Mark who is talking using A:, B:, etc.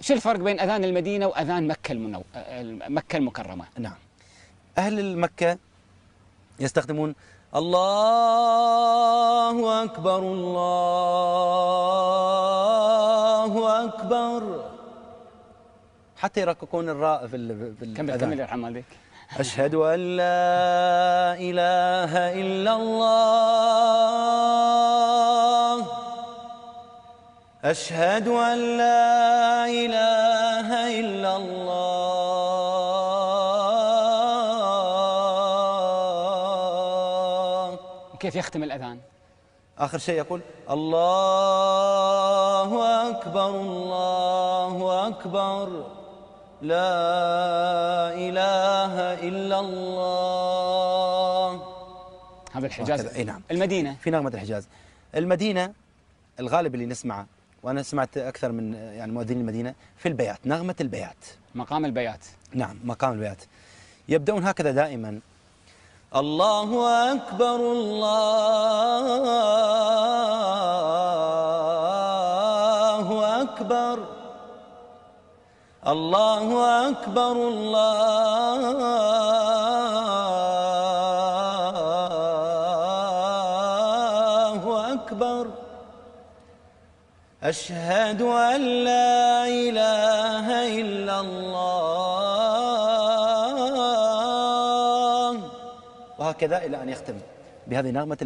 A: شو الفرق بين أذان المدينة وأذان مكة المنو... مكة المكرمة؟
B: نعم أهل مكة يستخدمون الله أكبر الله أكبر حتى يرققون الراء في ال- في
A: كمل. كمل يرحم والديك
B: أشهد أن لا إله إلا الله أشهد أن لا إله إلا الله
A: وكيف يختم الأذان؟
B: آخر شيء يقول الله أكبر الله أكبر لا إله إلا الله
A: هذا الحجاز.
B: أي نعم.
A: المدينة
B: في نغمة الحجاز المدينة الغالب اللي نسمعه وأنا سمعت أكثر من يعني مؤذنين المدينة في البيات نغمة البيات.
A: مقام البيات.
B: نعم مقام البيات. يبدأون هكذا دائما. الله أكبر الله أكبر. الله أكبر الله أكبر. أشهد أن لا إله إلا الله وهكذا إلى أن يختم بهذه نغمة.